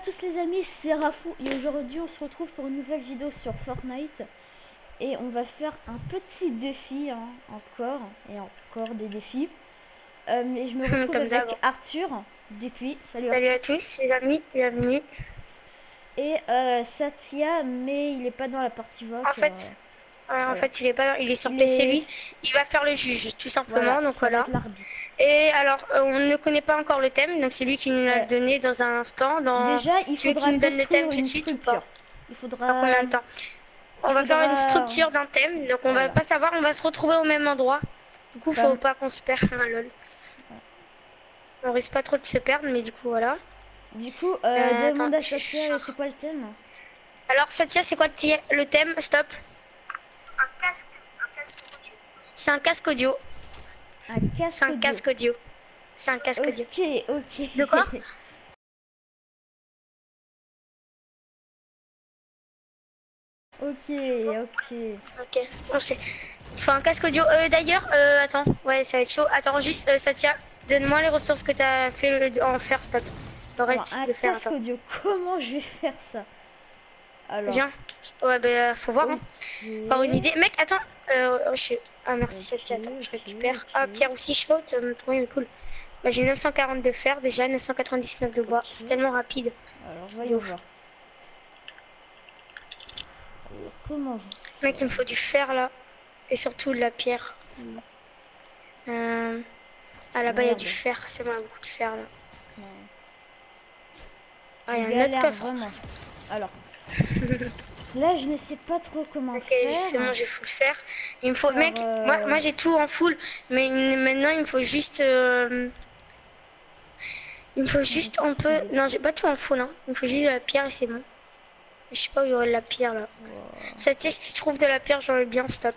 salut à tous les amis, c'est Rafou et aujourd'hui on se retrouve pour une nouvelle vidéo sur Fortnite et on va faire un petit défi hein, encore et encore des défis. Euh, mais je me retrouve avec Arthur depuis. Salut, salut à tous les amis, bienvenue. Et euh, Satya, mais il est pas dans la partie vote. En fait, en fait, il est pas, il est sur PC lui. Il va faire le juge, tout simplement. donc voilà. Et alors, euh, on ne connaît pas encore le thème, donc c'est lui qui nous l'a donné dans un instant. Dans... Déjà, il tu veux qu'il nous donne le thème tout de suite ou pas Il faudra. combien de temps On va faire une structure d'un thème, donc on va pas savoir, on va se retrouver au même endroit. Du coup, faut pas qu'on se perde, hein, lol. On risque pas trop de se perdre, mais du coup, voilà. Du coup, euh, euh demande à Satya, c'est quoi le thème? Alors, Satya, c'est quoi le thème? Stop. Un casque. Un casque audio. C'est un casque audio. Un casque C'est un casque audio. C'est un casque audio. Ok, ok. De quoi Ok, ok. Ok, on sait. Il faut un casque audio. Euh, D'ailleurs, euh, attends, ouais, ça va être chaud. Attends, juste, euh, Satya, donne-moi les ressources que tu as fait en faire, stop de faire. Casque audio, comment je vais faire ça? Alors. Viens. Ouais, bah, faut voir. Hein. Par une idée. Mec, attends. Euh, oh, je... Ah, merci, okay, Attends, je récupère. Ah, pierre aussi chaude, me trouve cool. Bah, j'ai 940 de fer, déjà 999 de bois. C'est tellement rapide. Alors, voyons voir. comment Mec, il me faut du fer là. Et surtout de la pierre. Euh... Ah, là-bas, il y a du fer. C'est bon, beaucoup de fer là. Ah, il y a un autre coffre. Vraiment. Alors. Là, je ne sais pas trop comment Ok, faire. c'est bon, j'ai full faire. Il me faut, mec, euh, moi, moi j'ai tout en full, mais maintenant il me faut juste. Euh, il me faut juste un peu. Non, j'ai pas tout en full, hein. Il me faut juste de la pierre et c'est bon. Je sais pas où il y aurait de la pierre là. Ça, tu si tu trouves de la pierre, j'aurais bien stop.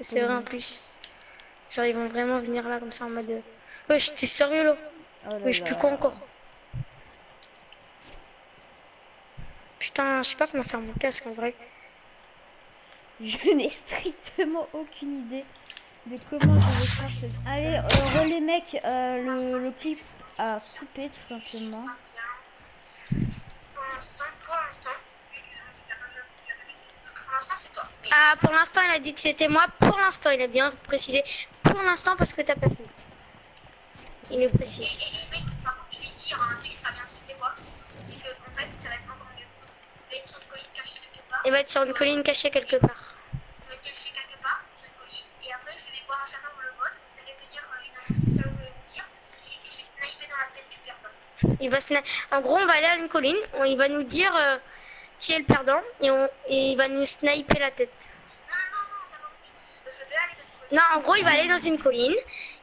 C'est vrai en plus. Genre, ils vont vraiment venir là comme ça en mode. Euh, Ouais, j'étais sérieux là. Oh là je suis plus con encore. Putain, je sais pas comment faire mon casque en vrai. Je n'ai strictement aucune idée de comment je vais faire ce... Allez, euh, relais mec, euh, le, le, clip a coupé tout simplement. Ah, pour l'instant, il a dit que c'était moi. Pour l'instant, il a bien précisé. Pour l'instant, parce que t'as pas fait. Il est précis. Et, et, mec, par contre, je vais dire un truc qui sera bien, tu sais quoi C'est que, en fait, ça va être encore mieux. Tu vas être sur une colline cachée quelque part. Il va être sur une colline cachée quelque part. Je vais être caché quelque part, sur une colline, et après, je vais voir un château le vôtre, vous allez venir euh, une annonce spéciale où je vais vous dire, et je vais sniper dans la tête du perdant. Il va En gros, on va aller à une colline, il va nous dire euh, qui est le perdant, et, on... et il va nous sniper la tête. Non, non, non, t'as pas compris. Je vais aller non, en gros, il va aller dans une colline,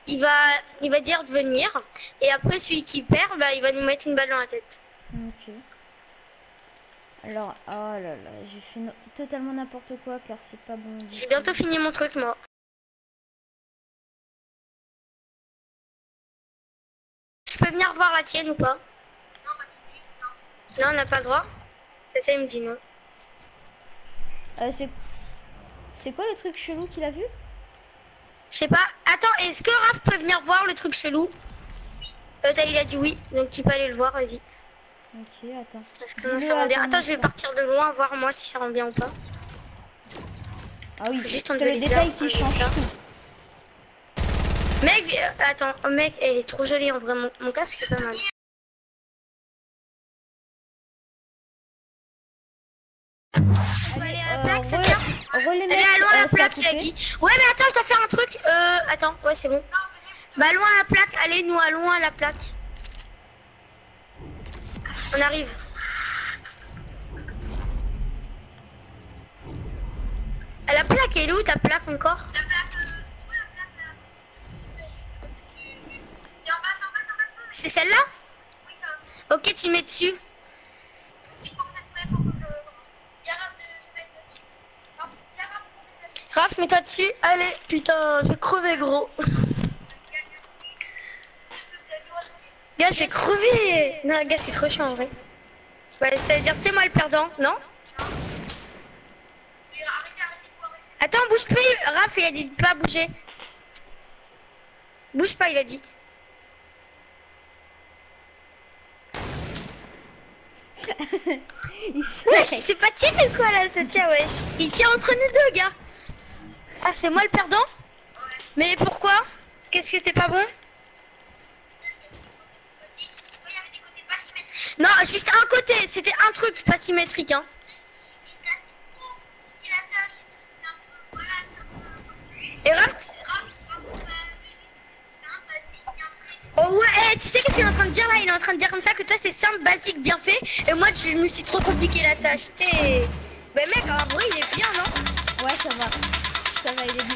il va, il va dire de venir, et après, celui qui perd, bah, il va nous mettre une balle dans la tête. Ok. Alors, oh là là, j'ai fait totalement n'importe quoi car c'est pas bon. J'ai bientôt fini mon truc, moi. Je peux venir voir la tienne ou pas? Non, on n'a pas le droit C'est ça, il me dit non. Euh, c'est quoi le truc chelou qu'il a vu? Je sais pas. Attends, est-ce que Raph peut venir voir le truc chelou? Euh, Il a dit oui, donc tu peux aller le voir, vas-y. Ok, attends. Attends, je vais partir de loin, voir moi si ça rend bien ou pas. Ah oui, juste un le détail qui change ça. Mec, euh, attends, oh, mec, elle est trop jolie en vrai, mon, casque est pas mal. Allez, à la plaque, ça tient Elle est à loin la plaque, il a dit. Ouais, mais attends, je dois faire un truc. Euh, attends, ouais, c'est bon. Bah, loin à la plaque, allez, nous allons à la plaque. On arrive. À la plaque, elle est où ta plaque encore? La plaque, euh, la plaque C'est en bas, c'est en bas, c'est en bas. C'est celle-là? Oui, ça. Ok, tu mets dessus. Raph, mets-toi dessus. Allez, putain, j'ai crevé, gros. Gars, j'ai crevé. Non, gars, c'est trop chiant en vrai. Ouais, ça veut dire, c'est moi le perdant, non? Attends, bouge plus. Raph, il a dit de pas bouger. Bouge pas, il a dit. wesh, c'est pas tiré quoi là, ça tient, wesh? Il tire entre nous deux, gars. Ah, c'est moi le perdant? Mais pourquoi? Qu'est-ce qui était pas bon? Non, juste un côté, c'était un truc pas symétrique, hein. Et Raph Oh ouais, eh, tu sais qu'est-ce qu'il est en train de dire là Il est en train de dire comme ça que toi c'est simple, basique, bien fait, et moi je me suis trop compliqué la tâche. T'es... Mais mec, en vrai il est bien, non? Ouais, ça va. Ça va, il est bien.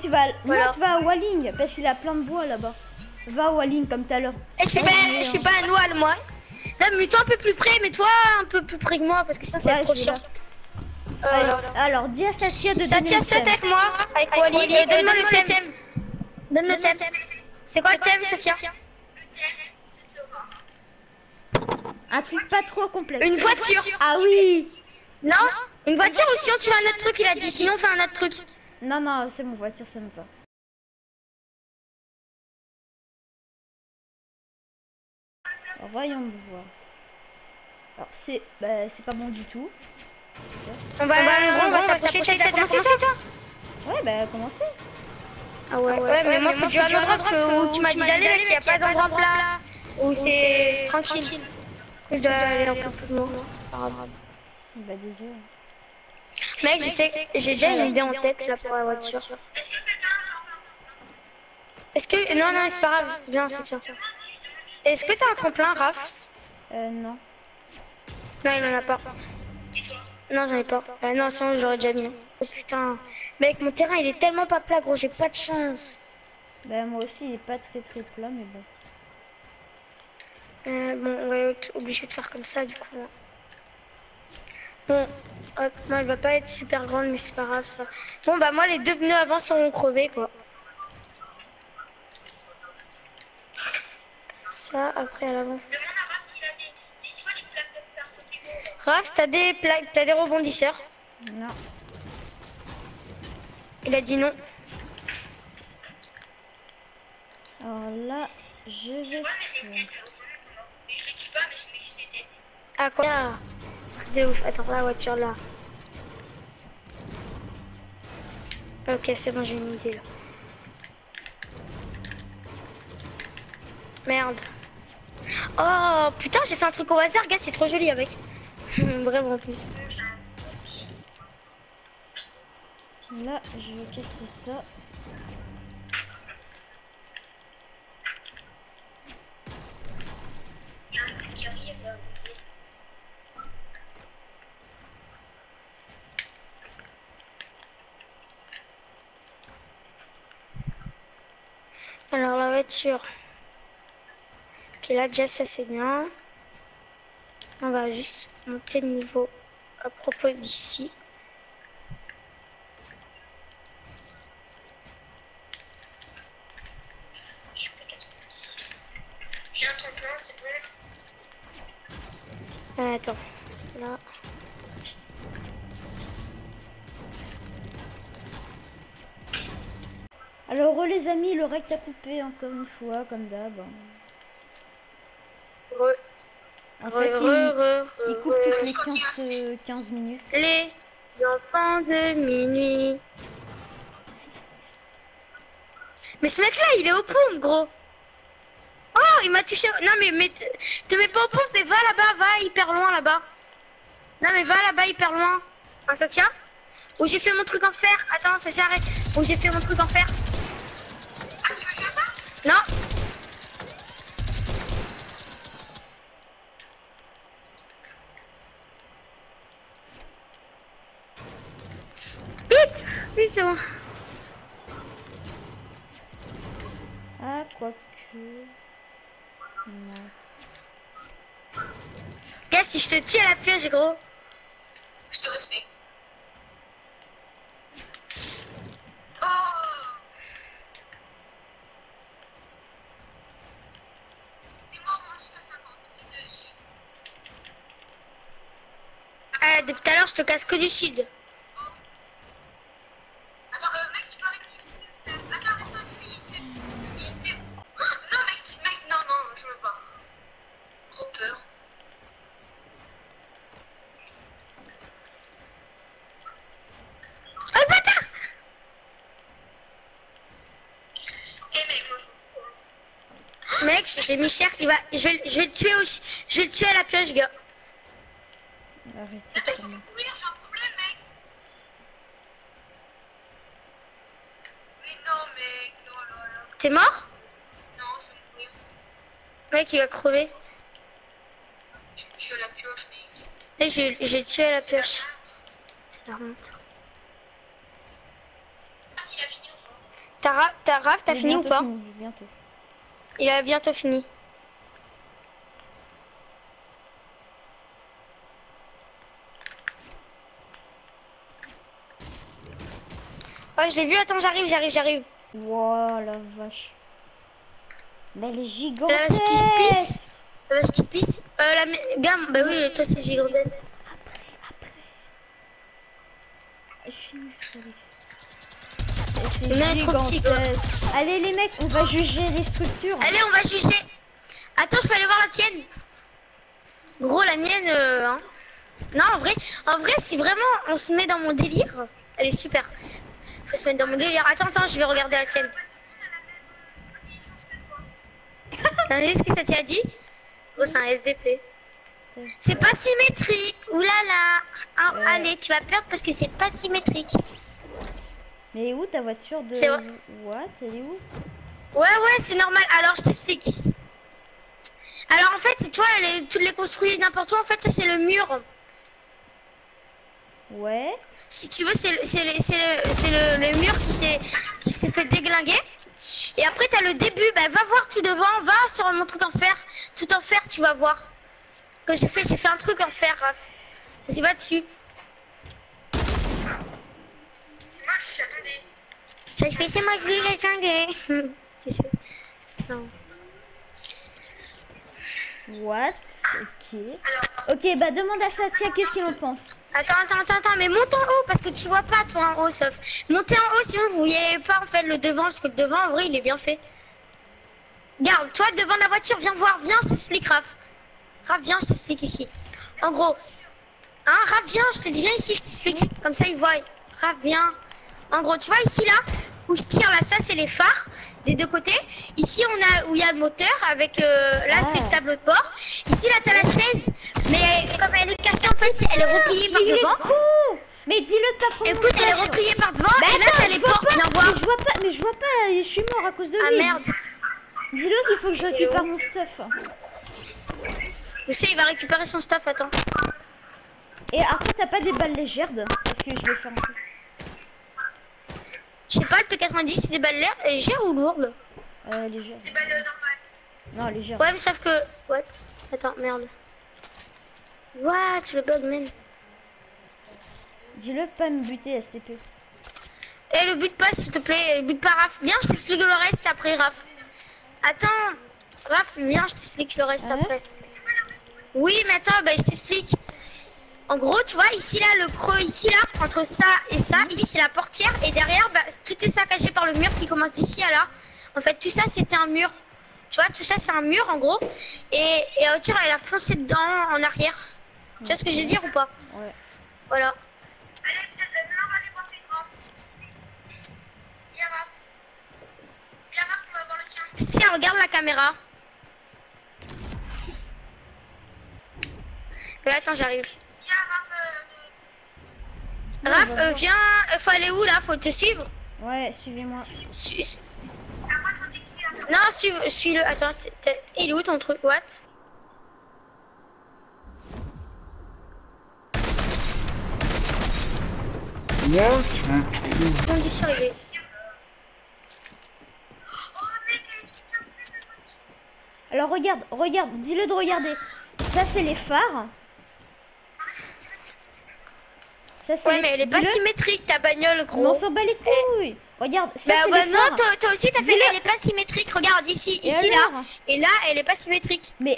Tu vas, Voilà. tu vas à Walling parce qu'il a plein de bois là-bas. Va à Walling comme tout à l'heure. Eh, je suis pas, je suis pas un Noël, moi. Non, mais toi un peu plus près, mais toi un peu plus près que moi, parce que sinon c'est Ouais, trop chiant. Alors, alors, dis à Satia de 7 thème. avec moi, avec Wally. Et donne-moi le thème. Donne le thème. C'est quoi le thème, tient Un truc pas trop complexe. Une voiture. Ah oui Non Une voiture ou sinon tu fais un autre truc, il a dit. Sinon on fait un autre truc. Non, non, c'est mon voiture, ça me va. Alors, voyons voir. Alors, c'est bah, c'est pas bon du tout. On va, on va s'approcher. T'as commencé toi Ouais, bah, commencez. Ah ouais, ouais, mais moi faut que je vais parce que tu m'as dit d'aller, qu'il n'y a pas d'endroit plat. Où c'est tranquille. Je dois aller un peu plus loin. C'est pas grave. Bah, désolé. Mec, je sais, j'ai déjà une idée en tête là pour la voiture. Est-ce que. Non, non, c'est pas grave. Viens. Est-ce que t'as un tremplin, Raph Euh, non. Non, il en a pas. Non, j'en ai pas. Euh, non, sinon j'aurais déjà mis. Oh putain. Mec, mon terrain il est tellement pas plat, gros, j'ai pas de chance. Bah, moi aussi, il est pas très très plat, mais bon. Euh, bon, on va être obligé de faire comme ça du coup. Bon, hop, moi elle va pas être super grande, mais c'est pas grave ça. Bon, bah moi les deux pneus avant sont crevés quoi. Ça, après à l'avant. Raph, t'as des plaques, t'as des rebondisseurs? Non. Il a dit non. Alors là, je vais. Ah quoi? Ah, de ouf. Attends, la voiture là. Ok, c'est bon, j'ai une idée là. Merde. Oh putain, j'ai fait un truc au hasard, gars, c'est trop joli avec. Vraiment en plus. Là, je vais casser ça. Voiture. Ok, là déjà ça c'est bien. On va juste monter de niveau à propos d'ici. Euh, attends, Alors, les amis, le rect a coupé encore une fois, comme d'hab. Re, En fait, re, il, re, il re, coupe toutes les 15, euh, 15 minutes. Les enfants de minuit. Mais ce mec-là, il est au pompe, gros. Oh, il m'a touché. Non, mais, mais te, te mets pas au pompe, mais va là-bas, va hyper loin là-bas. Non, mais va là-bas hyper loin. Ah, ça tient Où j'ai fait mon truc en fer. Attends, ça j'arrête. Où j'ai fait mon truc en fer. Non. Vite Oui, c'est bon. Ah, quoique. Non. Gars, si je te tue à la pioche, gros? Je te respecte. Oh Mais moi, moi, je fais 52 dessus. Ah, depuis tout à l'heure, je te casse que du shield. Attends, euh, mec, tu peux arrêter. Attends, fait. Oh, Non, mec, tu- mec, non, non, je veux pas. Trop peur. Oh, le bâtard Eh, mec, moi, je. Mec, je l'ai mis cher. Il va... je, vais, je vais le tuer au... chi- Je vais le tuer à la pioche, gars. Arrêtez moi. courir, j'ai un problème, mec. Mais non, mec, oh là là. T'es mort? Non, je vais mourir. Mec, il va crever. Je suis à la pioche, mec. Vais le tuer à la pioche. C'est la honte. Ah, s'il a fini ou pas T'as Ra- t'as Raph, t'as J'ai fini ou pas? fini, j'ai Bientôt. Il a bientôt fini. Je l'ai vu. Attends, j'arrive, j'arrive, j'arrive. Wow, la vache. Mais elle est gigantesque. La vache qui se pisse. La vache qui pisse. Euh, la gamme. Bah oui, toi, c'est gigantesque. Je suis Mais trop petite, quoi. gigantesque. Allez les mecs, on va juger les structures. Allez, on va juger. Attends, je peux aller voir la tienne. Gros, la mienne. euh, hein. Non, en vrai, en vrai, si vraiment on se met dans mon délire, elle est super. Faut se mettre dans mon délire. Attends, attends, je vais regarder la tienne. T'as vu ce que ça t'a dit Gros, c'est un FDP. C'est pas symétrique. Oulala. Ah. Allez, tu vas perdre parce que c'est pas symétrique. Mais où ta voiture de... C'est. What Elle est où? Ouais, ouais, c'est normal. Alors, je t'explique. Alors, en fait, toi, les, tu les construis n'importe où. En fait, ça, c'est le mur. Ouais. Si tu veux, c'est le, c'est le, c'est le, c'est le, mur qui s'est, qui s'est fait déglinguer. Et après, t'as le début. Bah, va voir tout devant. Va sur mon truc en fer. Tout en fer, tu vas voir. Que j'ai fait, j'ai fait un truc en fer, Raph. Vas-y, va dessus. C'est moi, je j'attendais. Ça fait, c'est moi qui j'attendais. Putain. What? Ok. Ok, bah demande à Satya qu'est-ce qu'il en pense. Attends, attends, attends, attends, mais monte en haut parce que tu vois pas toi en haut, sauf. Montez en haut sinon vous voyez pas en fait le devant parce que le devant en vrai il est bien fait. Garde, toi devant la voiture, viens voir, viens, je t'explique, Raph. Raph, viens, je t'explique ici. En gros, hein, Raph, viens, je te dis, viens ici, je t'explique. Comme ça ils voient. Raph, viens. En gros, tu vois ici là, où je tire là, ça c'est les phares des deux côtés. Ici on a où il y a le moteur avec euh, là c'est le tableau de bord. Ici là t'as la chaise, mais comme elle est cassée en fait, elle est repliée par devant. Mais dis-le pas pour Écoute, elle est repliée par devant Bah et là t'as les portes, pas, viens voir. Mais je vois pas, mais je vois pas, je suis mort à cause de Ah lui. merde, Dis-le qu'il faut que je récupère mon stuff. je sais, il va récupérer son stuff, attends. Et après, t'as pas des balles légères Parce que je vais faire un truc. Je sais pas, le P90 c'est des balles l'air légères ou lourdes? Euh, légères. C'est pas le normal. Non, légères. Ouais, mais sauf que. What? Attends, merde. What Le bug, man? Dis-le pas me buter, STP. Eh, le but pas, s'il te plaît, le but pas Raph. Viens, je t'explique le reste après, Raph. Attends, Raph, viens, je t'explique le reste Ouais? après. Oui, mais attends, bah, je t'explique. En gros, tu vois, ici, là, le creux, ici, là, entre ça et ça, ici, c'est la portière, et derrière, bah, tout est saccagé par le mur qui commence d'ici à là. En fait, tout ça, c'était un mur. Tu vois, tout ça, c'est un mur en gros. Et, et la voiture, elle a foncé dedans en arrière. Tu vois ce que je veux dire ou pas Ouais. Voilà. Allez, vous êtes- maintenant, on va aller voir tes grands. Viens, Raph. Viens, Raph, on va voir le tien. Tiens, regarde la caméra. Mais attends, j'arrive. Raph, euh, viens, euh, faut aller où là? Faut te suivre? Ouais, suivez-moi. Non, suis, suis le. Attends, il est où ton truc? What? On dit sur les. Alors regarde, regarde, dis-le de regarder. Ça c'est les phares. Ça Ouais, mais elle est pas symétrique ta bagnole, Mais on gros. s'en bat les couilles. Regarde, ça Bah, c'est bah non, toi, toi aussi t'as fait elle est pas symétrique. Regarde ici, Et ici là. Et là, elle est pas symétrique. Mais et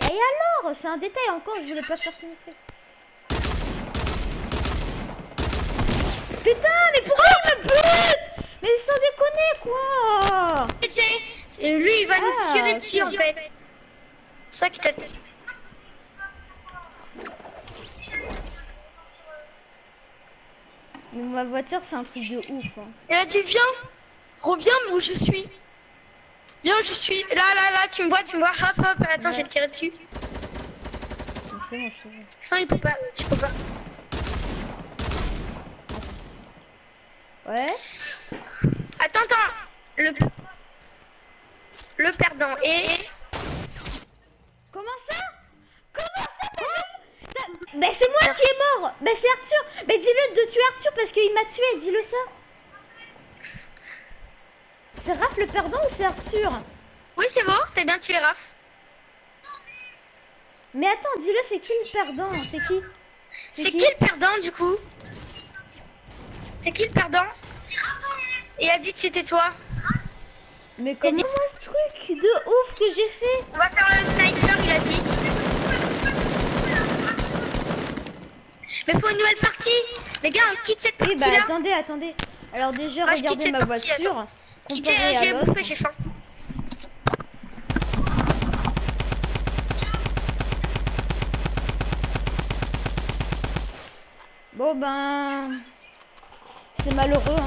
alors C'est un détail encore, je voulais pas faire symétrique. Putain, mais pourquoi il me bute? Mais sans déconner quoi lui il va nous Ah, tirer dessus en fait. C'est pour ça qu'il t'a. Mais ma voiture c'est un truc de ouf. hein. Elle a dit viens, reviens où je suis. Viens où je suis. Là, là, là, tu me vois, tu me vois. Hop, hop. Attends, je te tirer dessus. C'est bon, je. Sans, il peut pas. Tu peux pas. Ouais Attends, attends. Le. Le perdant et. Comment ça? Comment ça mais je- Ça- Ben c'est moi Merci. qui est mort Ben c'est Arthur Ben dis-le de tuer Arthur parce qu'il m'a tué, dis-le ça C'est Raph le perdant ou c'est Arthur? Oui, c'est bon. T'as bien tué Raph. Mais attends, dis-le, c'est qui le perdant? C'est qui? C'est qui? le perdant du coup? C'est qui le perdant? Et a dit que c'était toi. Mais comment moi ce truc de ouf que j'ai fait On va faire le sniper, il a dit. Mais faut une nouvelle partie. Les gars, on quitte cette Oui bah partie-là. attendez, attendez. Alors déjà, Ah, regardez ma partie, voiture. Quittez, j'ai bouffé, j'ai faim. Bon ben... C'est malheureux. hein.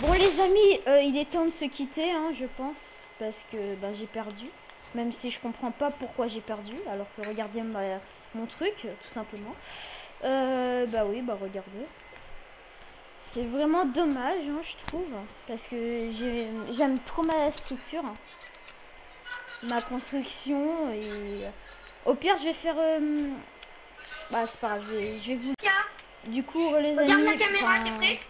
Bon les amis, euh, il est temps de se quitter, hein, je pense. Parce que ben, j'ai perdu. Même si je comprends pas pourquoi j'ai perdu. Alors que regardez ma- mon truc, tout simplement. Euh, bah oui, bah regardez. C'est vraiment dommage, hein, je trouve. Parce que j'ai- j'aime trop ma structure. Ma construction. Et... Au pire, je vais faire... euh, Bah c'est pas grave, je vais, je vais vous... Tiens, Du coup, les amis... regarde la caméra, ben, t'es prêt?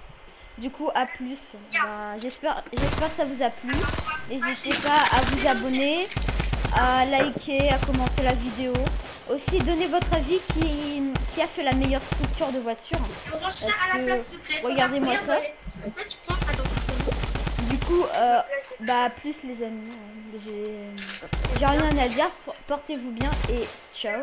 du coup, à plus. Ben, J'espère j'espère que ça vous a plu. N'hésitez pas à vous abonner, à liker, à commenter la vidéo. Aussi, donnez votre avis qui, qui a fait la meilleure structure de voiture. Parce que- regardez-moi Regarde, ça. Du coup, euh, bah, plus les amis. J'ai j'ai rien à dire. Portez-vous bien et ciao.